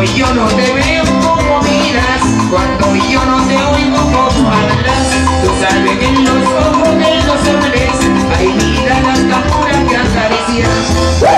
Cuando yo no te veo como miras. Cuando yo no te oigo como hablas. Tú sabes que en los ojos de los hombres Hay vida hasta pura que acaricias.